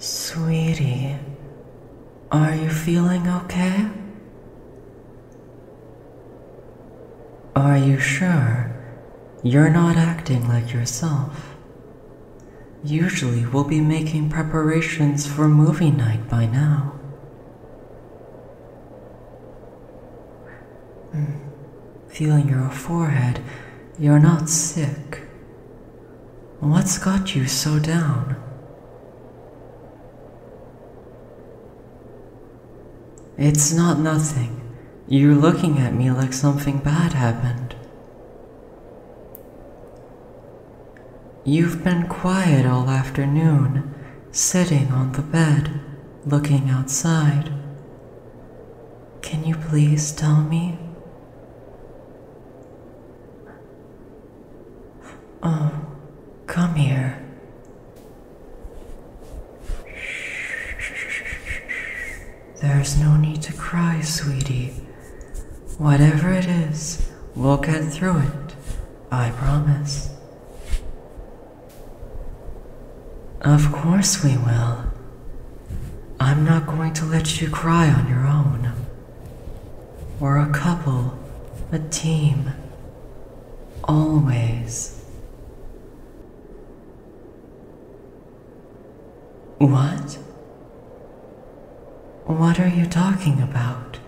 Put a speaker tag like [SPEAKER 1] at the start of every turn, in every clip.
[SPEAKER 1] Sweetie, are you feeling okay? Are you sure you're not acting like yourself? Usually we'll be making preparations for movie night by now. Hmm. Feeling your forehead, you're not sick. What's got you so down? It's not nothing. You're looking at me like something bad happened. You've been quiet all afternoon, sitting on the bed, looking outside. Can you please tell me? Oh, come here. There's no need to cry, sweetie. Whatever it is, we'll get through it. I promise. Of course we will. I'm not going to let you cry on your own. We're a couple, a team. Always. What? What are you talking about?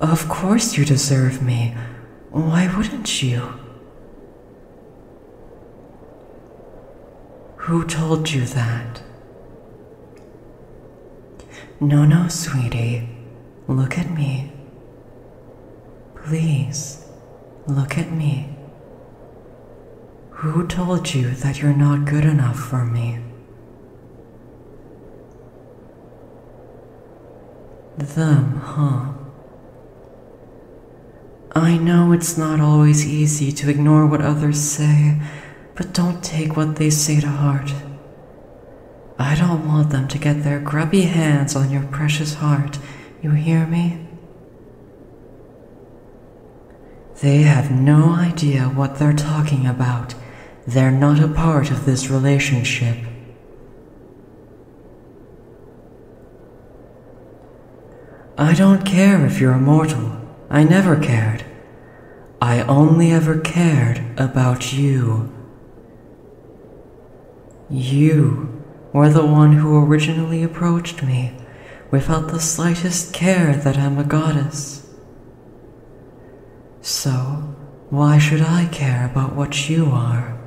[SPEAKER 1] Of course you deserve me. Why wouldn't you? Who told you that? No, no, sweetie. Look at me. Please, look at me. Who told you that you're not good enough for me? Them, huh? I know it's not always easy to ignore what others say, but don't take what they say to heart. I don't want them to get their grubby hands on your precious heart, you hear me? They have no idea what they're talking about. They're not a part of this relationship. I don't care if you're immortal. I never cared. I only ever cared about you. You were the one who originally approached me without the slightest care that I'm a goddess. So, why should I care about what you are?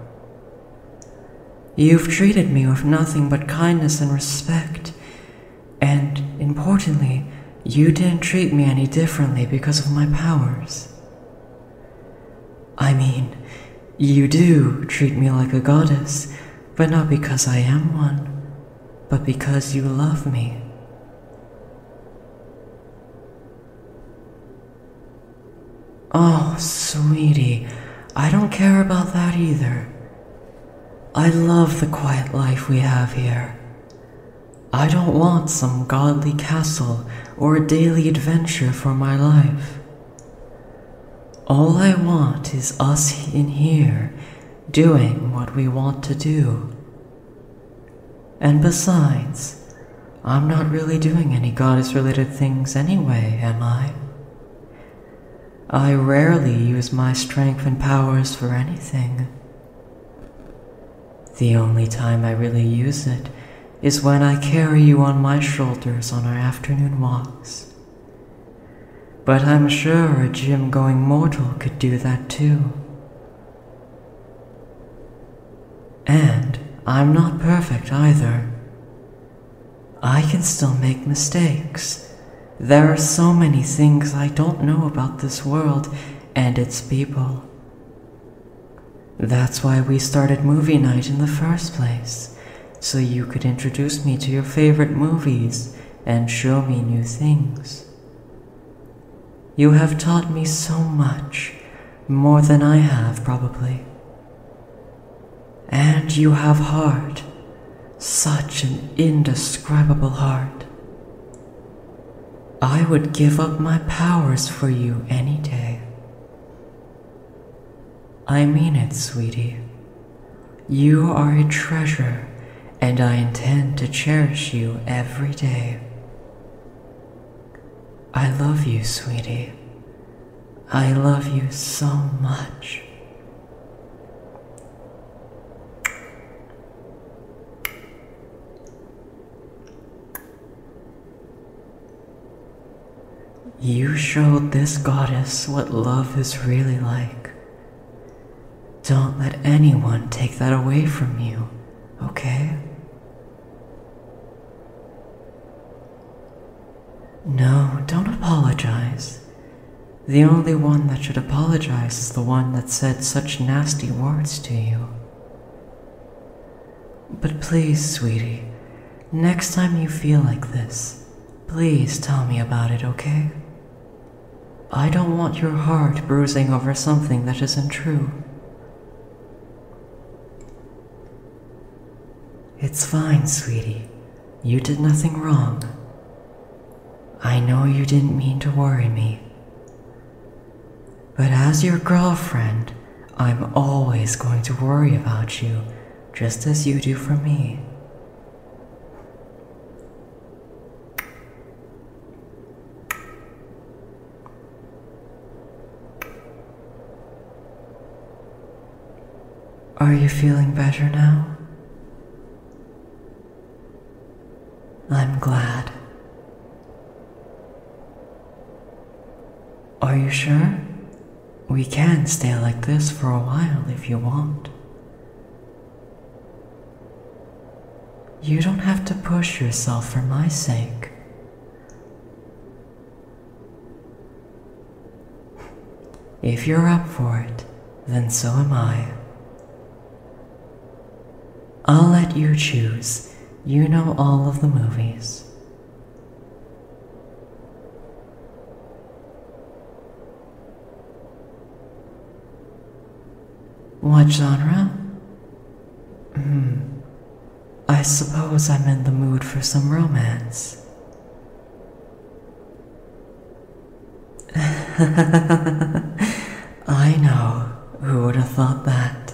[SPEAKER 1] You've treated me with nothing but kindness and respect, and, importantly, you didn't treat me any differently because of my powers. I mean, you do treat me like a goddess, but not because I am one, but because you love me. Oh, sweetie, I don't care about that either. I love the quiet life we have here. I don't want some godly castle or a daily adventure for my life. All I want is us in here doing what we want to do. And besides, I'm not really doing any goddess related things anyway, am I? I rarely use my strength and powers for anything. The only time I really use it is when I carry you on my shoulders on our afternoon walks. But I'm sure a gym going mortal could do that too. And I'm not perfect either. I can still make mistakes. There are so many things I don't know about this world and its people. That's why we started movie night in the first place so you could introduce me to your favorite movies and show me new things. You have taught me so much, more than I have, probably. And you have heart, such an indescribable heart. I would give up my powers for you any day. I mean it, sweetie. You are a treasure and I intend to cherish you every day. I love you, sweetie. I love you so much. You showed this goddess what love is really like. Don't let anyone take that away from you, okay? No, don't apologize. The only one that should apologize is the one that said such nasty words to you. But please, sweetie, next time you feel like this, please tell me about it, okay? I don't want your heart bruising over something that isn't true. It's fine, sweetie. You did nothing wrong. I know you didn't mean to worry me. But as your girlfriend, I'm always going to worry about you, just as you do for me. Are you feeling better now? I'm glad. Are you sure? We can stay like this for a while if you want. You don't have to push yourself for my sake. If you're up for it, then so am I. I'll let you choose. You know all of the movies. What genre? Hmm. I suppose I'm in the mood for some romance. I know. Who would have thought that?